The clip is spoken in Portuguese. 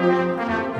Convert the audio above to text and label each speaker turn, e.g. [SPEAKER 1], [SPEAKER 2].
[SPEAKER 1] Música